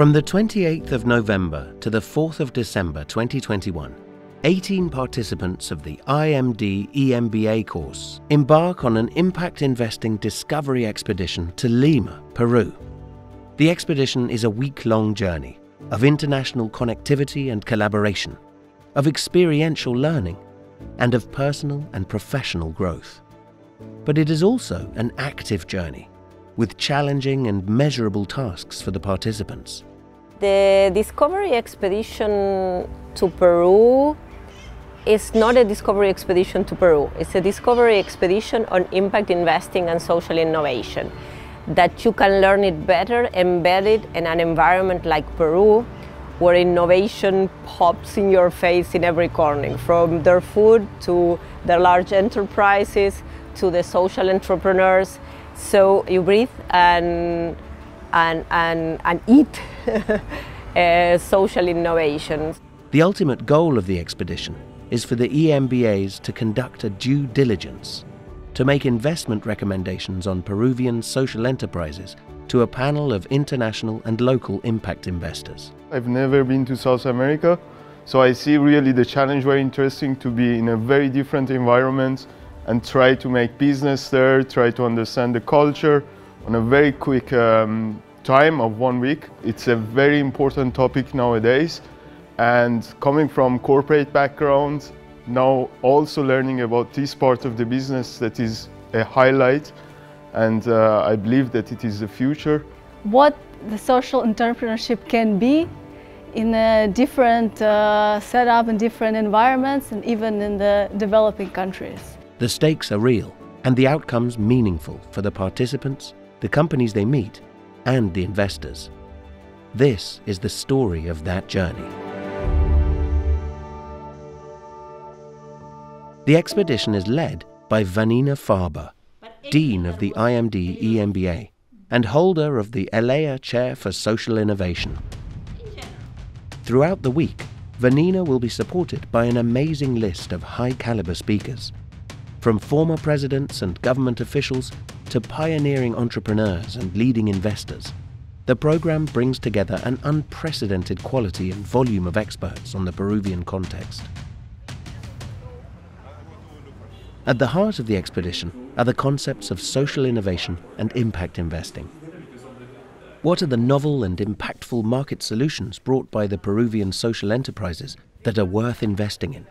From the 28th of November to the 4th of December 2021, 18 participants of the IMD EMBA course embark on an impact investing discovery expedition to Lima, Peru. The expedition is a week long journey of international connectivity and collaboration, of experiential learning, and of personal and professional growth. But it is also an active journey with challenging and measurable tasks for the participants. The Discovery Expedition to Peru is not a discovery expedition to Peru. It's a discovery expedition on impact investing and social innovation. That you can learn it better embedded in an environment like Peru, where innovation pops in your face in every corner, from their food to their large enterprises to the social entrepreneurs. So you breathe and, and, and, and eat uh, social innovations. The ultimate goal of the expedition is for the EMBAs to conduct a due diligence, to make investment recommendations on Peruvian social enterprises to a panel of international and local impact investors. I've never been to South America, so I see really the challenge very interesting to be in a very different environment and try to make business there, try to understand the culture on a very quick um, time of one week. It's a very important topic nowadays and coming from corporate background, now also learning about this part of the business that is a highlight and uh, I believe that it is the future. What the social entrepreneurship can be in a different uh, setup and different environments and even in the developing countries. The stakes are real and the outcomes meaningful for the participants, the companies they meet, and the investors. This is the story of that journey. The expedition is led by Vanina Farber, Dean of the IMD EMBA and holder of the ELEA Chair for Social Innovation. Throughout the week, Vanina will be supported by an amazing list of high caliber speakers, from former presidents and government officials to pioneering entrepreneurs and leading investors. The program brings together an unprecedented quality and volume of experts on the Peruvian context. At the heart of the expedition are the concepts of social innovation and impact investing. What are the novel and impactful market solutions brought by the Peruvian social enterprises that are worth investing in?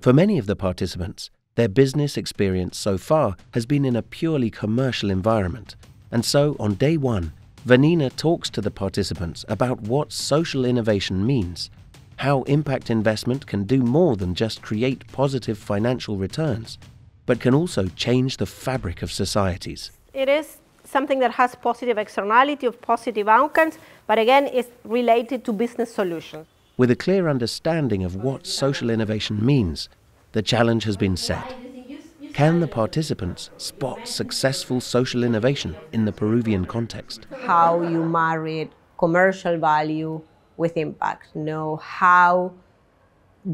For many of the participants, their business experience so far has been in a purely commercial environment, and so on day one, Vanina talks to the participants about what social innovation means how impact investment can do more than just create positive financial returns, but can also change the fabric of societies. It is something that has positive externality of positive outcomes, but again, is related to business solutions. With a clear understanding of what social innovation means, the challenge has been set. Can the participants spot successful social innovation in the Peruvian context? How you marry commercial value with impact. Know how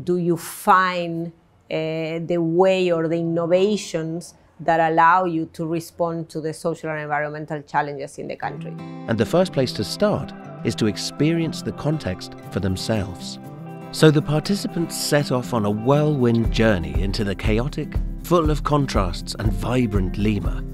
do you find uh, the way or the innovations that allow you to respond to the social and environmental challenges in the country. And the first place to start is to experience the context for themselves. So the participants set off on a whirlwind journey into the chaotic, full of contrasts and vibrant Lima,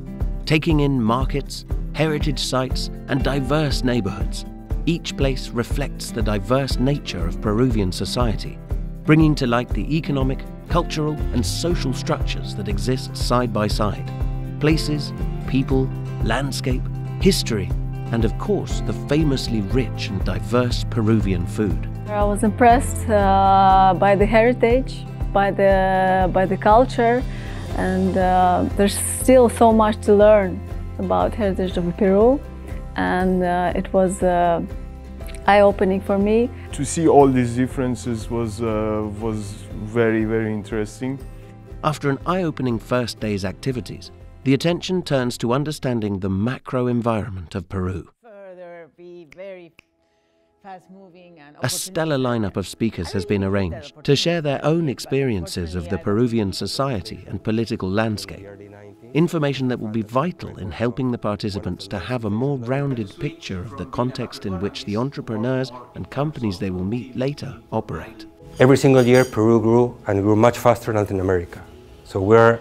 taking in markets, heritage sites, and diverse neighborhoods each place reflects the diverse nature of Peruvian society, bringing to light the economic, cultural, and social structures that exist side by side. Places, people, landscape, history, and of course, the famously rich and diverse Peruvian food. I was impressed uh, by the heritage, by the, by the culture, and uh, there's still so much to learn about heritage of Peru and uh, it was uh, eye-opening for me. To see all these differences was, uh, was very, very interesting. After an eye-opening first day's activities, the attention turns to understanding the macro environment of Peru. A stellar lineup of speakers has been arranged to share their own experiences of the Peruvian society and political landscape. information that will be vital in helping the participants to have a more rounded picture of the context in which the entrepreneurs and companies they will meet later operate. Every single year, Peru grew and grew much faster than Latin America. So we're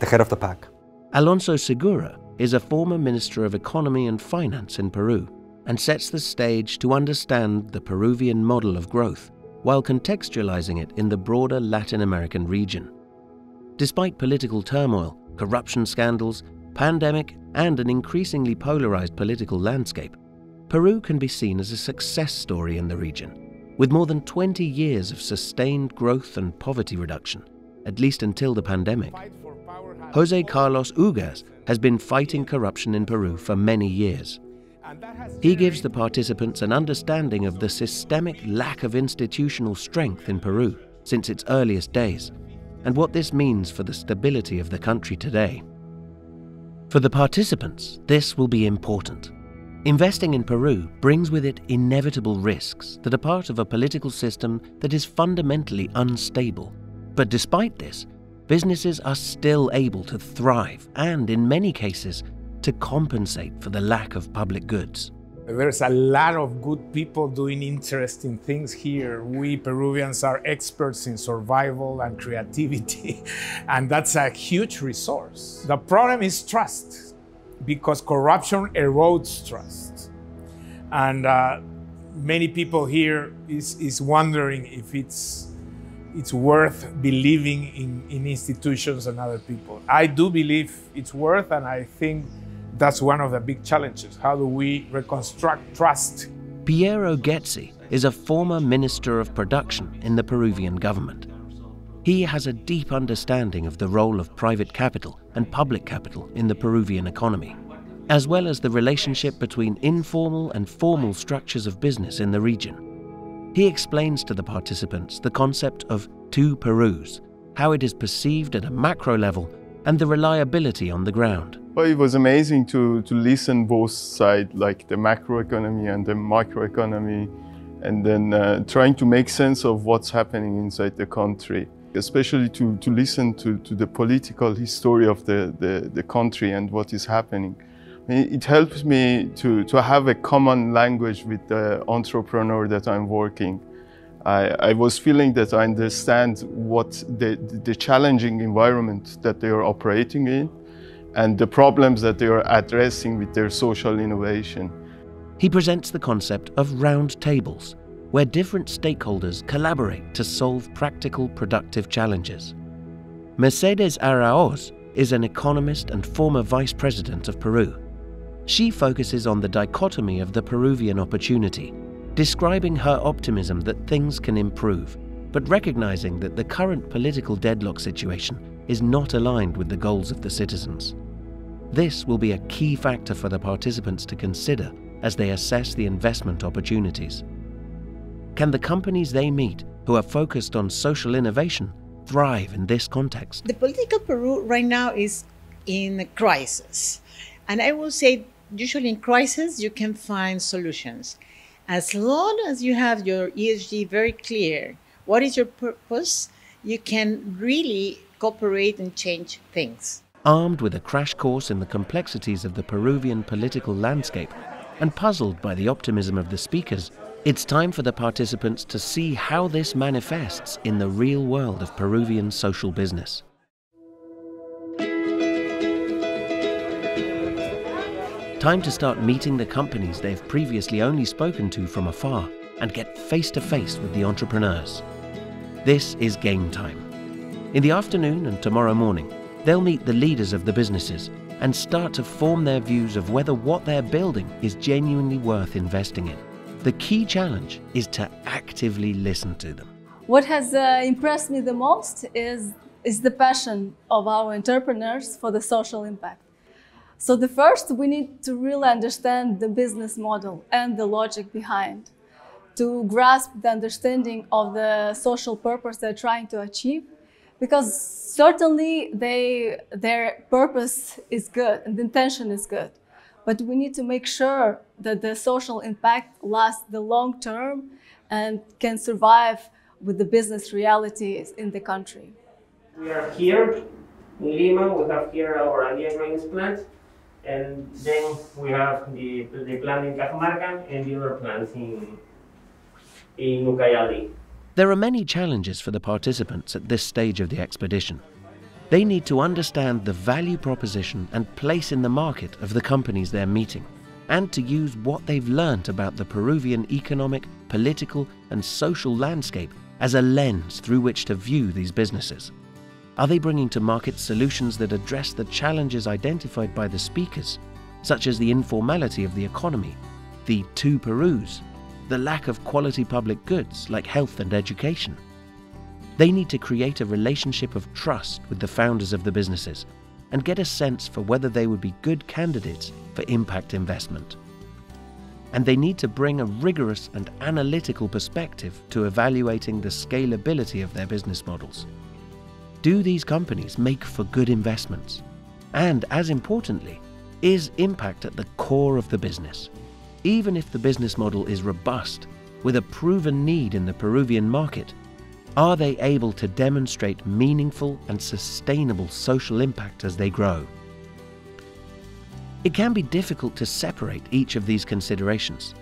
the head of the pack. Alonso Segura is a former Minister of Economy and Finance in Peru and sets the stage to understand the Peruvian model of growth while contextualizing it in the broader Latin American region. Despite political turmoil, corruption scandals, pandemic, and an increasingly polarized political landscape, Peru can be seen as a success story in the region, with more than 20 years of sustained growth and poverty reduction, at least until the pandemic. Jose Carlos Ugaz has been fighting corruption in Peru for many years. He gives the participants an understanding of the systemic lack of institutional strength in Peru since its earliest days and what this means for the stability of the country today. For the participants, this will be important. Investing in Peru brings with it inevitable risks that are part of a political system that is fundamentally unstable. But despite this, businesses are still able to thrive and, in many cases, to compensate for the lack of public goods. There's a lot of good people doing interesting things here. We Peruvians are experts in survival and creativity, and that's a huge resource. The problem is trust, because corruption erodes trust. And uh, many people here is, is wondering if it's, it's worth believing in, in institutions and other people. I do believe it's worth, and I think that's one of the big challenges. How do we reconstruct trust? Piero Ghezzi is a former minister of production in the Peruvian government. He has a deep understanding of the role of private capital and public capital in the Peruvian economy, as well as the relationship between informal and formal structures of business in the region. He explains to the participants the concept of two Perus, how it is perceived at a macro level, and the reliability on the ground. Well, it was amazing to, to listen both sides, like the macroeconomy and the microeconomy, and then uh, trying to make sense of what's happening inside the country, especially to, to listen to, to the political history of the, the, the country and what is happening. It helps me to, to have a common language with the entrepreneur that I'm working. I, I was feeling that I understand what the, the challenging environment that they are operating in and the problems that they are addressing with their social innovation. He presents the concept of round tables, where different stakeholders collaborate to solve practical, productive challenges. Mercedes Araoz is an economist and former vice president of Peru. She focuses on the dichotomy of the Peruvian opportunity, describing her optimism that things can improve, but recognizing that the current political deadlock situation is not aligned with the goals of the citizens. This will be a key factor for the participants to consider as they assess the investment opportunities. Can the companies they meet who are focused on social innovation thrive in this context? The political Peru right now is in a crisis. And I will say, usually in crisis, you can find solutions. As long as you have your ESG very clear, what is your purpose, you can really cooperate and change things armed with a crash course in the complexities of the Peruvian political landscape and puzzled by the optimism of the speakers, it's time for the participants to see how this manifests in the real world of Peruvian social business. Time to start meeting the companies they've previously only spoken to from afar and get face to face with the entrepreneurs. This is game time. In the afternoon and tomorrow morning, They'll meet the leaders of the businesses and start to form their views of whether what they're building is genuinely worth investing in. The key challenge is to actively listen to them. What has uh, impressed me the most is, is the passion of our entrepreneurs for the social impact. So the first, we need to really understand the business model and the logic behind to grasp the understanding of the social purpose they're trying to achieve because certainly they, their purpose is good and the intention is good. But we need to make sure that the social impact lasts the long term and can survive with the business realities in the country. We are here In Lima, we have here our Andean grains plant, and then we have the, the plant in Cajamarca and the other plants in, in Ucayali. There are many challenges for the participants at this stage of the expedition. They need to understand the value proposition and place in the market of the companies they're meeting, and to use what they've learnt about the Peruvian economic, political, and social landscape as a lens through which to view these businesses. Are they bringing to market solutions that address the challenges identified by the speakers, such as the informality of the economy, the two Perus, the lack of quality public goods like health and education? They need to create a relationship of trust with the founders of the businesses and get a sense for whether they would be good candidates for impact investment. And they need to bring a rigorous and analytical perspective to evaluating the scalability of their business models. Do these companies make for good investments? And as importantly, is impact at the core of the business? Even if the business model is robust, with a proven need in the Peruvian market, are they able to demonstrate meaningful and sustainable social impact as they grow? It can be difficult to separate each of these considerations,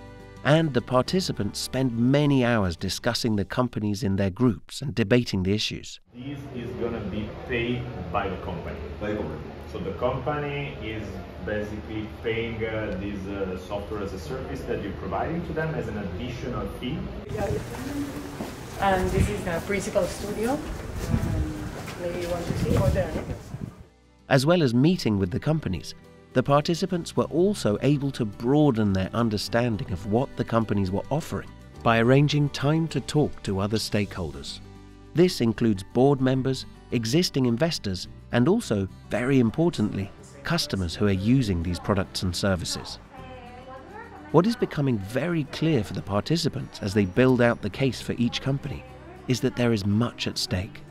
and the participants spend many hours discussing the companies in their groups and debating the issues. This is going to be paid by the company. By the company. So the company is basically paying uh, this uh, software as a service that you're providing to them as an additional fee. And this is the principal studio. Maybe you want to see over there. As well as meeting with the companies, the participants were also able to broaden their understanding of what the companies were offering by arranging time to talk to other stakeholders. This includes board members, existing investors, and also, very importantly, customers who are using these products and services. What is becoming very clear for the participants as they build out the case for each company is that there is much at stake.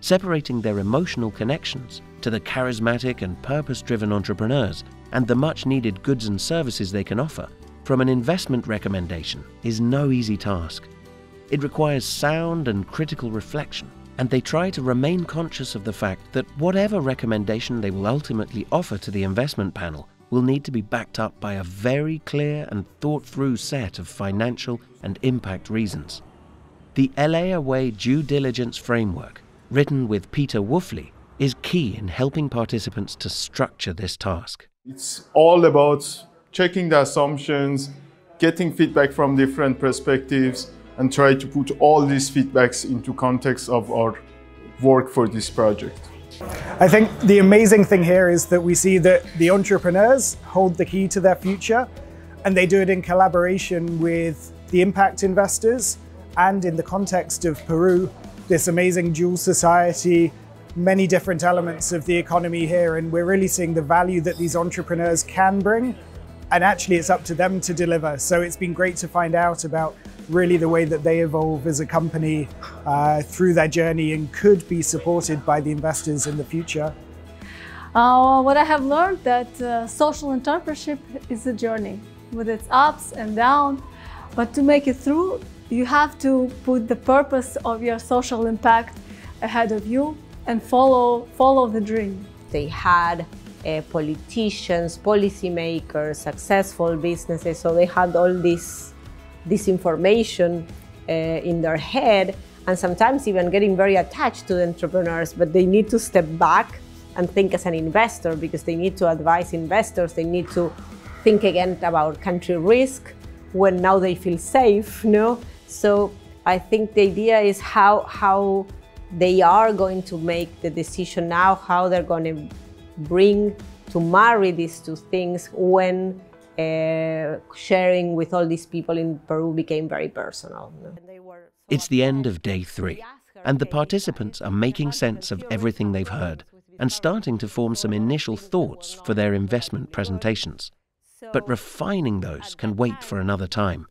Separating their emotional connections to the charismatic and purpose driven entrepreneurs and the much needed goods and services they can offer from an investment recommendation is no easy task. It requires sound and critical reflection, and they try to remain conscious of the fact that whatever recommendation they will ultimately offer to the investment panel will need to be backed up by a very clear and thought through set of financial and impact reasons. The LA Away due diligence framework, written with Peter Wuffli, is key in helping participants to structure this task. It's all about checking the assumptions, getting feedback from different perspectives, and try to put all these feedbacks into context of our work for this project. I think the amazing thing here is that we see that the entrepreneurs hold the key to their future and they do it in collaboration with the impact investors and in the context of Peru, this amazing dual society, many different elements of the economy here. And we're really seeing the value that these entrepreneurs can bring. And actually, it's up to them to deliver. So it's been great to find out about really the way that they evolve as a company uh, through their journey and could be supported by the investors in the future. Uh, what I have learned that uh, social entrepreneurship is a journey with its ups and downs, but to make it through, you have to put the purpose of your social impact ahead of you and follow follow the dream. They had uh, politicians, policymakers, successful businesses, so they had all this this information uh, in their head and sometimes even getting very attached to the entrepreneurs, but they need to step back and think as an investor because they need to advise investors. They need to think again about country risk when now they feel safe, know? So I think the idea is how, how they are going to make the decision now, how they're going to bring to marry these two things when uh, sharing with all these people in Peru became very personal. It's the end of day three, and the participants are making sense of everything they've heard and starting to form some initial thoughts for their investment presentations. But refining those can wait for another time.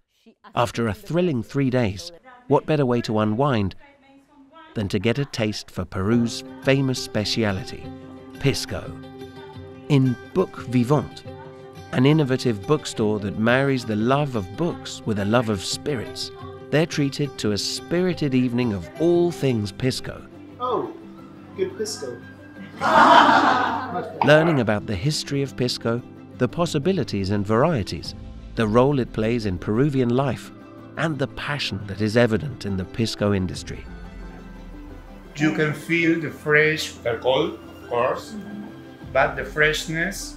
After a thrilling three days, what better way to unwind than to get a taste for Peru's famous speciality, pisco? In Book Vivant, an innovative bookstore that marries the love of books with a love of spirits, they're treated to a spirited evening of all things pisco. Oh, good pisco. Learning about the history of Pisco, the possibilities and varieties, the role it plays in Peruvian life, and the passion that is evident in the Pisco industry. You can feel the fresh, they're of course, but the freshness.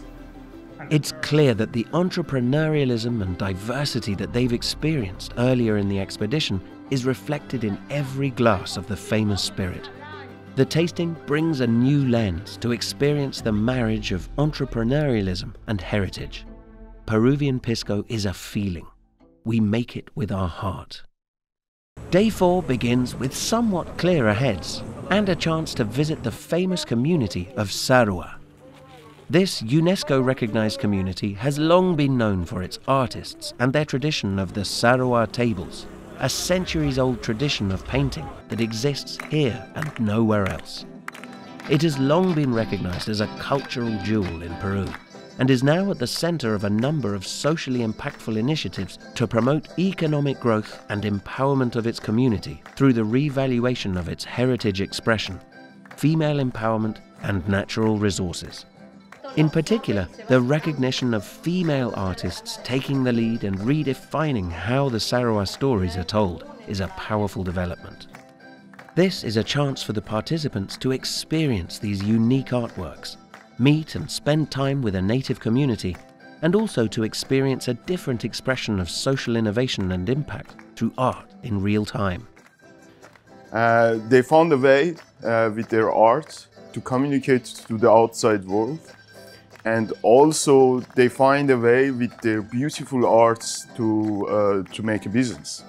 It's clear that the entrepreneurialism and diversity that they've experienced earlier in the expedition is reflected in every glass of the famous spirit. The tasting brings a new lens to experience the marriage of entrepreneurialism and heritage. Peruvian Pisco is a feeling. We make it with our heart. Day four begins with somewhat clearer heads and a chance to visit the famous community of Sarhua. This UNESCO recognized community has long been known for its artists and their tradition of the Sarhua tables, a centuries old tradition of painting that exists here and nowhere else. It has long been recognized as a cultural jewel in Peru and is now at the center of a number of socially impactful initiatives to promote economic growth and empowerment of its community through the revaluation of its heritage expression, female empowerment, and natural resources. In particular, the recognition of female artists taking the lead and redefining how the Sarhua stories are told is a powerful development. This is a chance for the participants to experience these unique artworks meet and spend time with a native community, and also to experience a different expression of social innovation and impact through art in real time. Uh, they found a way uh, with their art to communicate to the outside world and also they find a way with their beautiful arts to, uh, to make a business.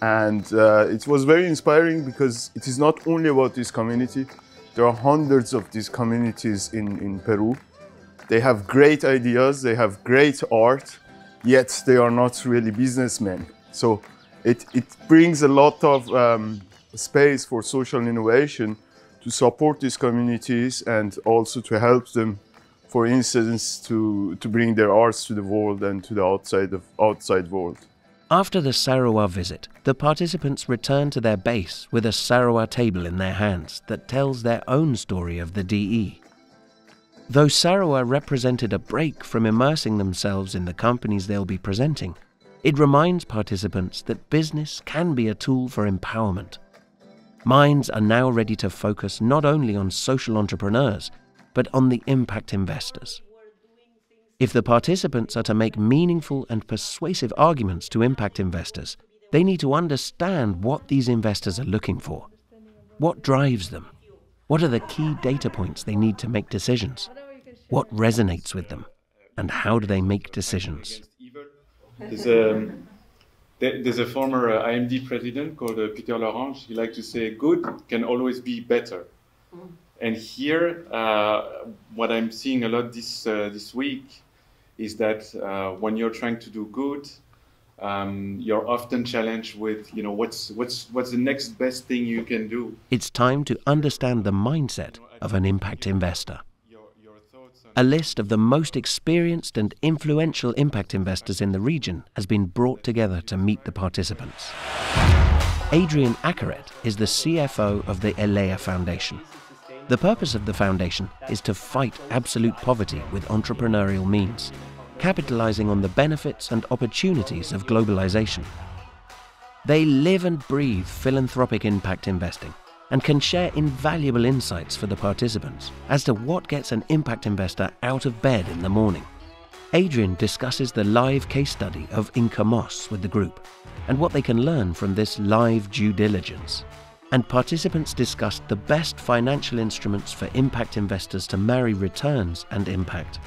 And uh, it was very inspiring because it is not only about this community, there are hundreds of these communities in, in Peru. They have great ideas, they have great art, yet they are not really businessmen. So it, it brings a lot of um, space for social innovation to support these communities and also to help them, for instance, to, to bring their arts to the world and to the outside, of, outside world. After the Sarhua visit, the participants return to their base with a Sarhua table in their hands that tells their own story of the DE. Though Sarhua represented a break from immersing themselves in the companies they'll be presenting, it reminds participants that business can be a tool for empowerment. Minds are now ready to focus not only on social entrepreneurs, but on the impact investors. If the participants are to make meaningful and persuasive arguments to impact investors, they need to understand what these investors are looking for. What drives them? What are the key data points they need to make decisions? What resonates with them? And how do they make decisions? There's a, there's a former uh, IMD president called uh, Peter Lorange. He liked to say, good can always be better. And here, uh, what I'm seeing a lot this, uh, this week is that uh, when you're trying to do good, um, you're often challenged with, you know, what's what's what's the next best thing you can do. It's time to understand the mindset of an impact investor. A list of the most experienced and influential impact investors in the region has been brought together to meet the participants. Adrian Acaret is the CFO of the Elea Foundation. The purpose of the foundation is to fight absolute poverty with entrepreneurial means capitalizing on the benefits and opportunities of globalization. They live and breathe philanthropic impact investing and can share invaluable insights for the participants as to what gets an impact investor out of bed in the morning. Adrian discusses the live case study of Inka Moss with the group and what they can learn from this live due diligence. And participants discussed the best financial instruments for impact investors to marry returns and impact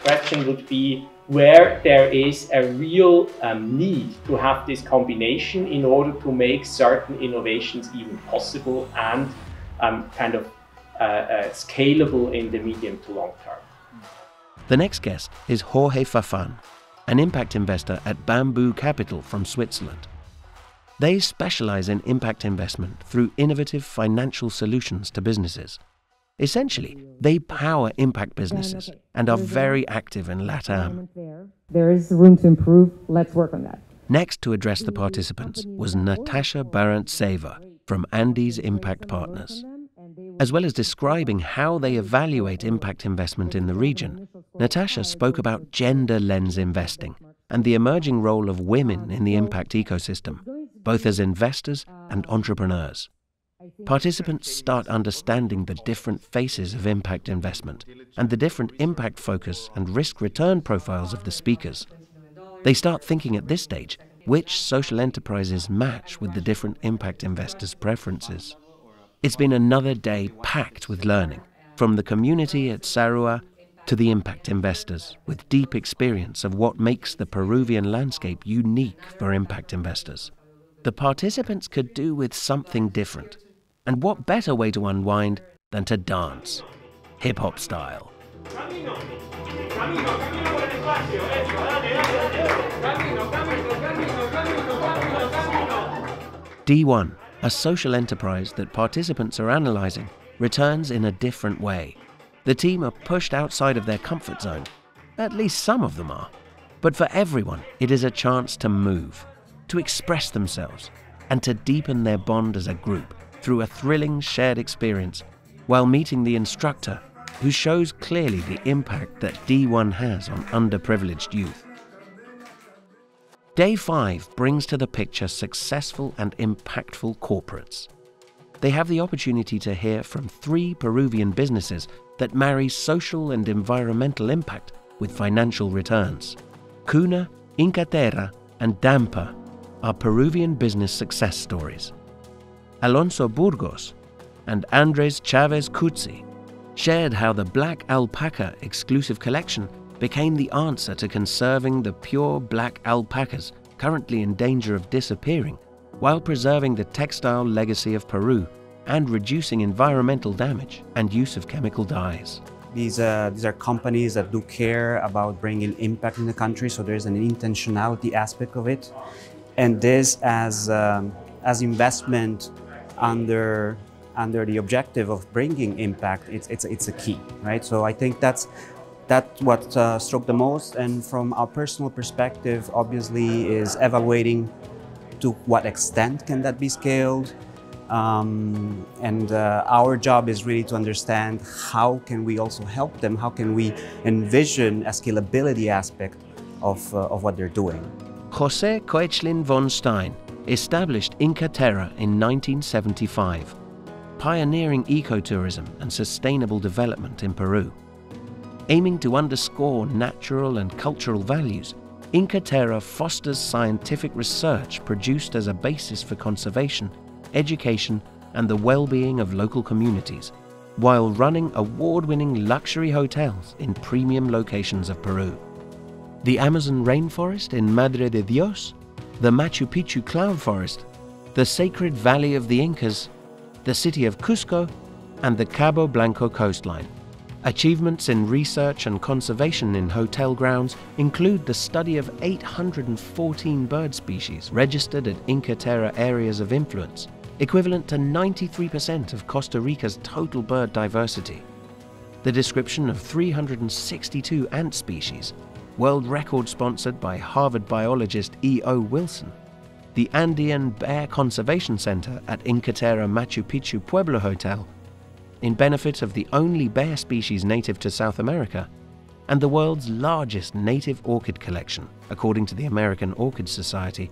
question would be where there is a real um, need to have this combination in order to make certain innovations even possible and um, kind of uh, uh, scalable in the medium to long term. The next guest is Jorge Fafan, an impact investor at Bamboo Capital from Switzerland. They specialize in impact investment through innovative financial solutions to businesses. Essentially, they power impact businesses and are very active in LATAM. There is room to improve. Let's work on that. Next to address the participants was Natasha Barantseva from Andes Impact Partners. As well as describing how they evaluate impact investment in the region, Natasha spoke about gender lens investing and the emerging role of women in the impact ecosystem, both as investors and entrepreneurs. Participants start understanding the different faces of impact investment and the different impact focus and risk return profiles of the speakers. They start thinking at this stage which social enterprises match with the different impact investors' preferences. It's been another day packed with learning, from the community at Sarhua to the impact investors with deep experience of what makes the Peruvian landscape unique for impact investors. The participants could do with something different. And what better way to unwind than to dance, hip hop style? D1 a social enterprise that participants are analyzing returns in a different way. The team are pushed outside of their comfort zone. At least some of them are. But for everyone, it is a chance to move, to express themselves, and to deepen their bond as a group through a thrilling shared experience while meeting the instructor who shows clearly the impact that D1 has on underprivileged youth. Day 5 brings to the picture successful and impactful corporates. They have the opportunity to hear from three Peruvian businesses that marry social and environmental impact with financial returns. Kuna, Inkaterra, and Danper are Peruvian business success stories. Alonso Burgos and Andres Chavez Cutzi shared how the Black Alpaca exclusive collection became the answer to conserving the pure black alpacas currently in danger of disappearing while preserving the textile legacy of Peru and reducing environmental damage and use of chemical dyes. These, uh, these are companies that do care about bringing impact in the country, so there's an intentionality aspect of it. And this as, um, as investment under under the objective of bringing impact, it's, it's, it's a key, right? So I think that's that's what uh, struck the most. And from our personal perspective, obviously, is evaluating to what extent can that be scaled. Um, and uh, our job is really to understand how can we also help them, how can we envision a scalability aspect of, uh, of what they're doing. Jose Koechlin von Stein established Inkaterra in 1975, pioneering ecotourism and sustainable development in Peru. Aiming to underscore natural and cultural values, Inkaterra fosters scientific research produced as a basis for conservation, education, and the well-being of local communities, while running award-winning luxury hotels in premium locations of Peru. The Amazon rainforest in Madre de Dios, the Machu Picchu cloud forest, the sacred valley of the Incas, the city of Cusco, and the Cabo Blanco coastline. Achievements in research and conservation in hotel grounds include the study of 814 bird species registered at Inkaterra areas of influence, equivalent to 93% of Costa Rica's total bird diversity. The description of 362 ant species, world record sponsored by Harvard biologist E.O. Wilson. The Andean Bear Conservation Center at Inkaterra Machu Picchu Pueblo Hotel in benefit of the only bear species native to South America and the world's largest native orchid collection, according to the American Orchid Society,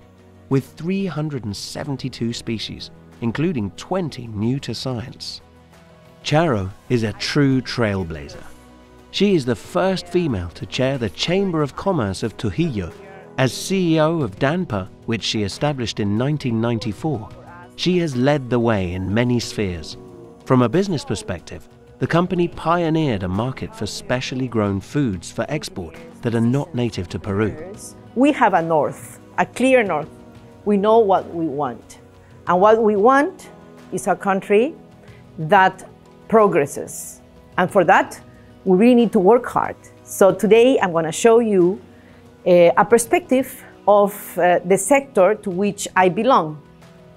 with 372 species, including 20 new to science. Charo is a true trailblazer. She is the first female to chair the Chamber of Commerce of Trujillo. As CEO of Danper, which she established in 1994, she has led the way in many spheres, from a business perspective, the company pioneered a market for specially grown foods for export that are not native to Peru. We have a north, a clear north. We know what we want. And what we want is a country that progresses. And for that, we really need to work hard. So today I'm going to show you uh, a perspective of uh, the sector to which I belong,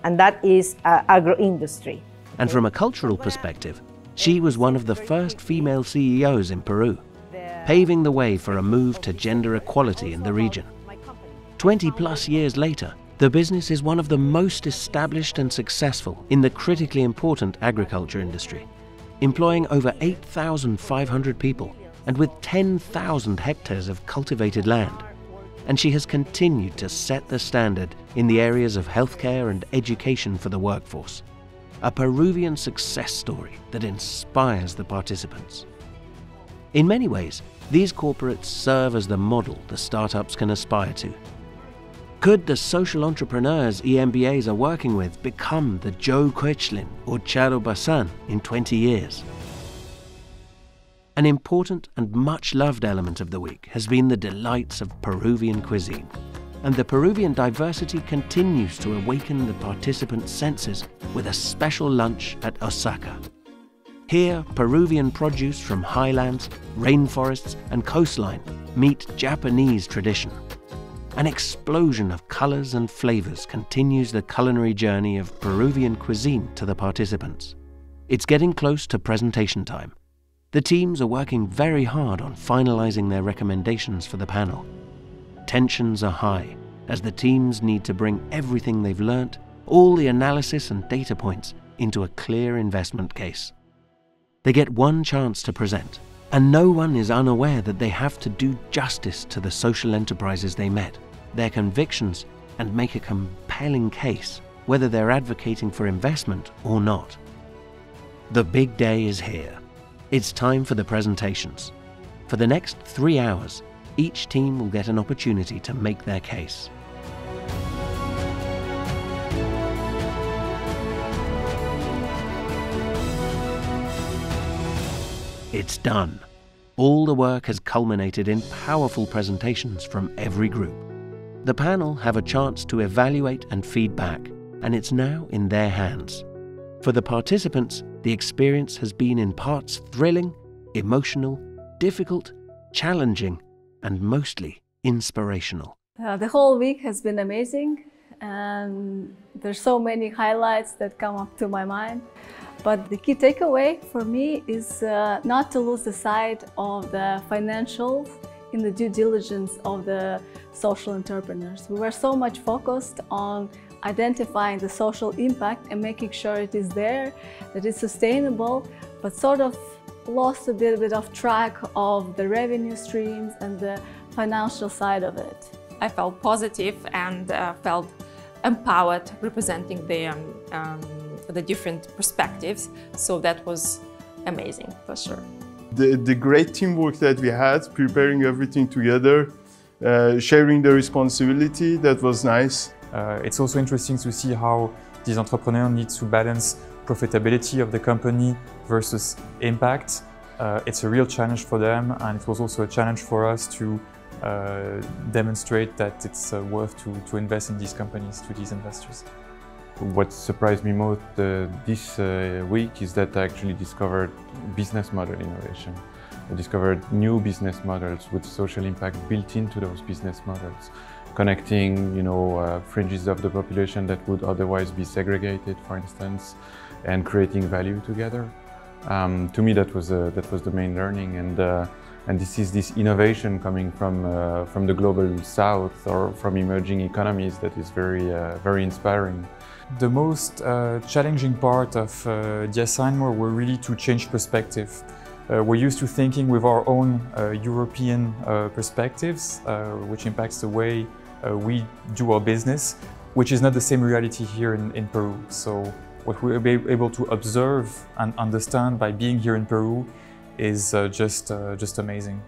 and that is uh, agro-industry and from a cultural perspective, she was one of the first female CEOs in Peru, paving the way for a move to gender equality in the region. 20 plus years later, the business is one of the most established and successful in the critically important agriculture industry. Employing over 8,500 people and with 10,000 hectares of cultivated land. And she has continued to set the standard in the areas of healthcare and education for the workforce. A Peruvian success story that inspires the participants. In many ways, these corporates serve as the model the startups can aspire to. Could the social entrepreneurs EMBAs are working with become the Joe Koechlin or Charo Bazán in 20 years? An important and much loved element of the week has been the delights of Peruvian cuisine. And the Peruvian diversity continues to awaken the participants' senses with a special lunch at Osaka. Here, Peruvian produce from highlands, rainforests, and coastline meet Japanese tradition. An explosion of colors and flavors continues the culinary journey of Peruvian cuisine to the participants. It's getting close to presentation time. The teams are working very hard on finalizing their recommendations for the panel. Tensions are high as the teams need to bring everything they've learnt, all the analysis and data points, into a clear investment case. They get one chance to present, and no one is unaware that they have to do justice to the social enterprises they met, their convictions, and make a compelling case, whether they're advocating for investment or not. The big day is here. It's time for the presentations. For the next three hours, each team will get an opportunity to make their case. It's done. All the work has culminated in powerful presentations from every group. The panel have a chance to evaluate and feedback, and it's now in their hands. For the participants, the experience has been in parts thrilling, emotional, difficult, challenging, and mostly inspirational. Uh, the whole week has been amazing, and there's so many highlights that come up to my mind. But the key takeaway for me is uh, not to lose the sight of the financials in the due diligence of the social entrepreneurs. We were so much focused on identifying the social impact and making sure it is there, that it's sustainable, but sort of lost a little bit of track of the revenue streams and the financial side of it. I felt positive and uh, felt empowered representing the, um, um, the different perspectives. So that was amazing for sure. The, the great teamwork that we had, preparing everything together, uh, sharing the responsibility, that was nice. Uh, it's also interesting to see how these entrepreneurs need to balance profitability of the company versus impact. Uh, it's a real challenge for them and it was also a challenge for us to demonstrate that it's uh, worth to, to invest in these companies to these investors. What surprised me most uh, this uh, week is that I actually discovered business model innovation. I discovered new business models with social impact built into those business models, connecting you know, uh, fringes of the population that would otherwise be segregated, for instance, and creating value together. Um, to me, that was, that was the main learning. and. And this is this innovation coming from, uh, from the global south or from emerging economies that is very, uh, very inspiring. The most uh, challenging part of uh, the assignment were really to change perspective. Uh, we're used to thinking with our own uh, European perspectives, which impacts the way we do our business, which is not the same reality here in, in Peru. So what we were able to observe and understand by being here in Peru is uh, just, uh, just amazing.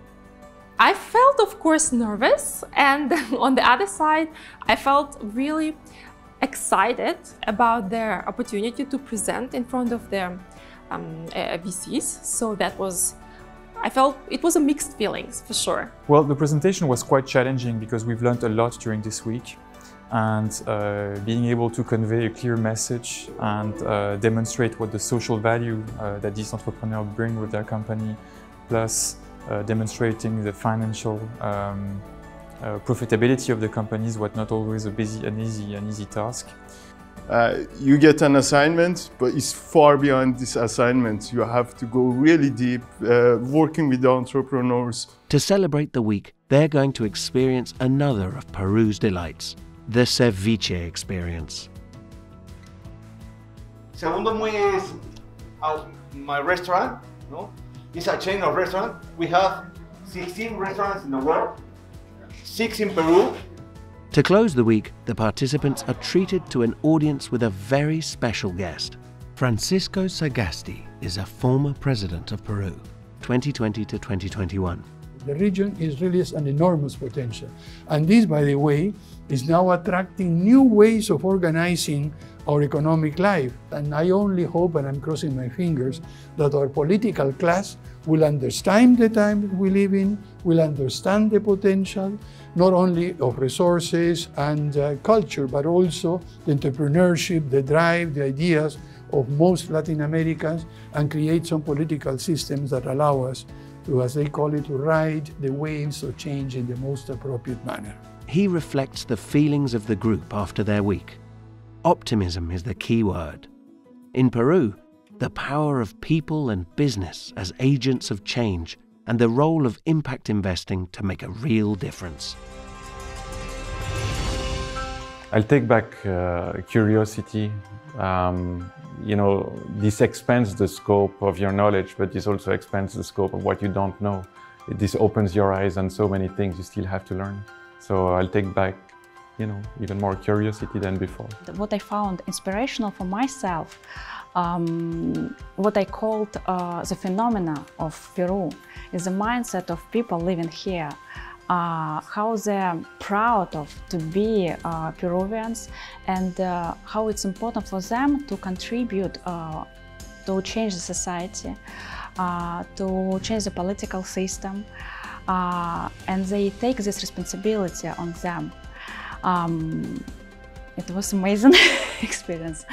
I felt, of course, nervous, and on the other side, I felt really excited about their opportunity to present in front of their um, uh, VCs. So that was, I felt it was a mixed feelings for sure. Well, the presentation was quite challenging because we've learned a lot during this week and uh, being able to convey a clear message and uh, demonstrate what the social value uh, that these entrepreneurs bring with their company, plus uh, demonstrating the financial um, uh, profitability of the companies was not always a busy, and easy, an easy task. Uh, you get an assignment, but it's far beyond this assignment. You have to go really deep, working with the entrepreneurs. To celebrate the week, they're going to experience another of Peru's delights, the ceviche experience. Segundo Muelle my restaurant, no? It's a chain of restaurants. We have 16 restaurants in the world, six in Peru. To close the week, the participants are treated to an audience with a very special guest. Francisco Sagasti is a former president of Peru, 2020 to 2021. The region is really an enormous potential. And this, by the way, is now attracting new ways of organizing our economic life. And I only hope, and I'm crossing my fingers, that our political class will understand the time we live in, will understand the potential, not only of resources and uh, culture, but also the entrepreneurship, the drive, the ideas of most Latin Americans, and create some political systems that allow us to, as they call it, to ride the waves of change in the most appropriate manner. He reflects the feelings of the group after their week. Optimism is the key word. In Peru, the power of people and business as agents of change and the role of impact investing to make a real difference. I'll take back uh, curiosity. Um, you know, this expands the scope of your knowledge, but this also expands the scope of what you don't know. This opens your eyes on so many things you still have to learn. So I'll take back, you know, even more curiosity than before. What I found inspirational for myself, um, what I called uh, the phenomena of Peru, is the mindset of people living here. Uh, how they're proud of to be uh, Peruvians and uh, how it's important for them to contribute uh, to change the society, uh, to change the political system, and they take this responsibility on them. Um, it was amazing experience.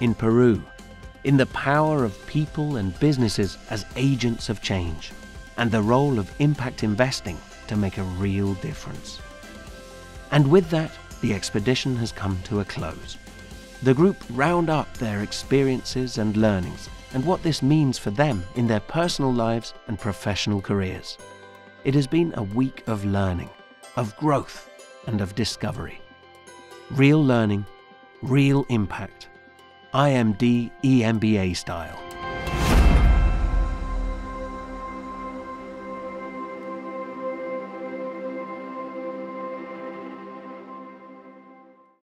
In Peru, in the power of people and businesses as agents of change, and the role of impact investing to make a real difference. And with that, the expedition has come to a close. The group round up their experiences and learnings and what this means for them in their personal lives and professional careers. It has been a week of learning, of growth, and of discovery. Real learning, real impact. IMD EMBA style.